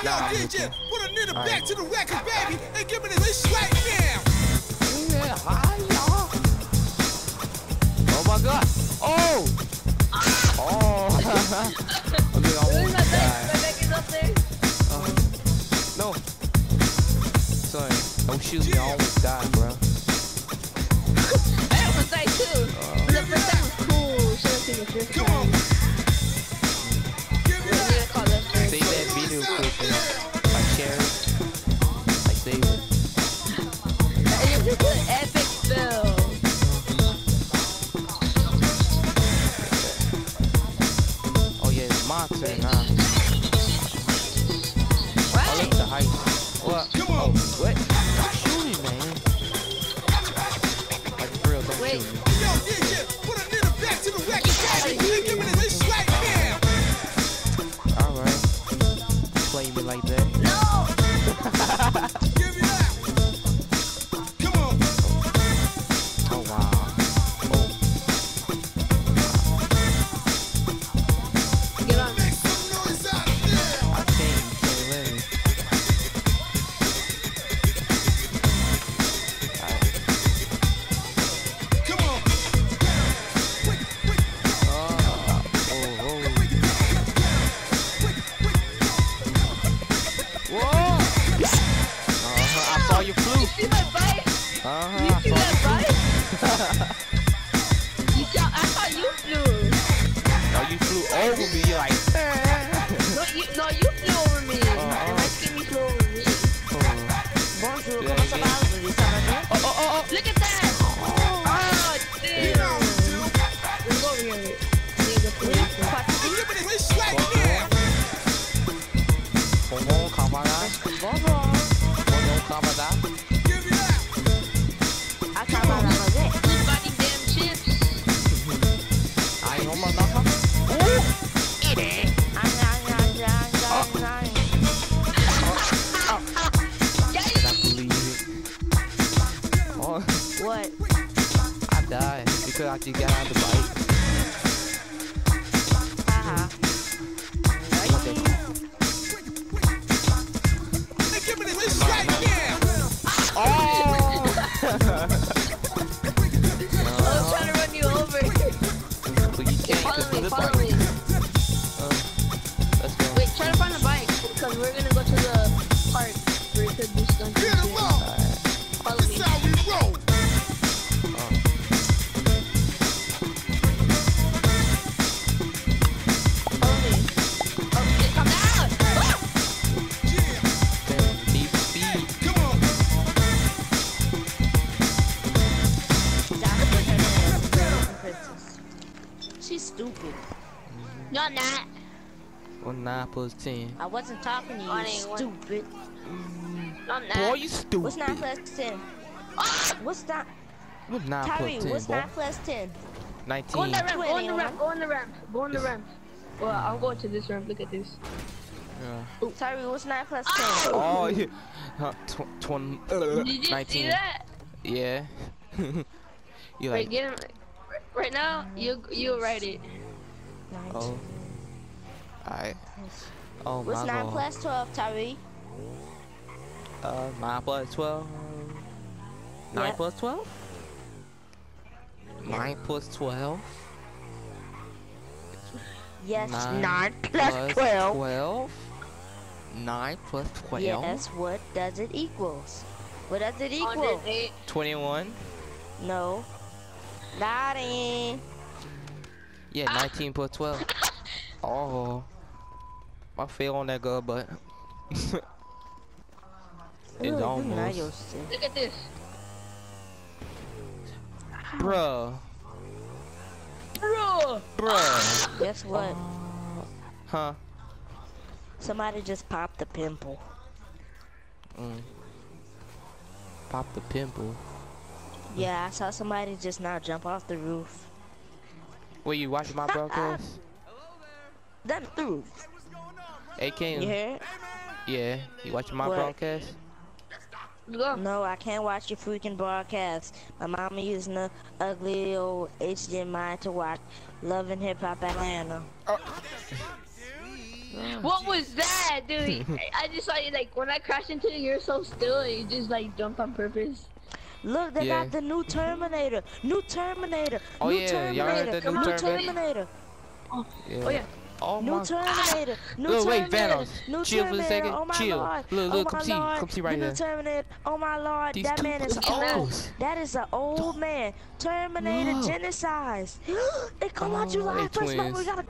Hey, Yo, nah, DJ, with put a nigga All back right. to the record, baby, and give me this right now. Yeah, hi, y'all. Oh my god. Oh! Oh! I think I almost died. Uh, no. Son, don't shoot me. I almost died, bro. Come on. Oh, what? Don't shoot me, man. Like for real, don't Wait. shoot me. Yo, DJ, put a nigga back to the record, baby, and Uh-huh. You see that bike? you saw, I thought you flew. Oh, you flew over me. Like, try to find a bike because we're gonna go to the park where we could do stunts. She's stupid. No, I'm not. One nine plus ten. I wasn't talking to you, One ain't one. stupid. No, I'm not. Boy, you stupid. What's 9 plus 10? What's that? What's nine Tyree, plus ten, what's boy? 9 plus 10? Go in Nineteen. the ramp. Go in the ramp. Go in the ramp. Go in the ramp. Well, I'm going to this ramp. Look at this. Yeah. Tyree, what's 9 plus 10? Oh, yeah. Uh, tw- twen- uh, Did you see 19. that? Yeah. you Wait, like, get him. Right now, you you write it. 19. oh. Alright. Oh, What's my 9 lord. plus 12, Tyree? Uh, 9 plus 12. 9 Yep. plus 12? 9 plus 12? Yes, Nine 9 plus 12. 12? 9 plus 12? Yes, what does it equals? What does it equal? 21? No. Nothing. Yeah, 19 plus 12. Oh. I fail on that good, but. it's Ooh, you know almost. Look at this. Bruh. Bro. Bruh. Guess what? Huh? Somebody just popped a pimple. Mm. Pop the pimple. Yeah, I saw somebody just now jump off the roof. Wait, you watching my broadcast? That roof. Hey, King. You hear it? Yeah. You watching my What? broadcast? No, I can't watch your freaking broadcast. My mama using the ugly old HDMI to watch Love and Hip Hop Atlanta. Oh. What was that, dude? I just saw you like when I crashed into you. You're so still. You just like jumped on purpose. Look, they Yeah. got the new Terminator. New Terminator. Oh, new yeah, y'all heard Terminator. the new new Terminator? Terminator. Yeah. Oh yeah. Oh New my. Terminator. New Look, wait, Terminator. Vanos. New Chill for a Terminator. second. Oh my Chill. Lord. Look, oh look, my come see. Lord. Come see The right new. Terminator. Oh my Lord. These that man is two old. That is an old man. Terminator Look. genocide. it come out Oh, July 1st. Mama, we gotta